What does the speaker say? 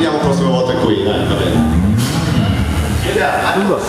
vediamo la prossima volta qui, dai, va bene. Allora,